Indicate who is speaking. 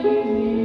Speaker 1: Amém.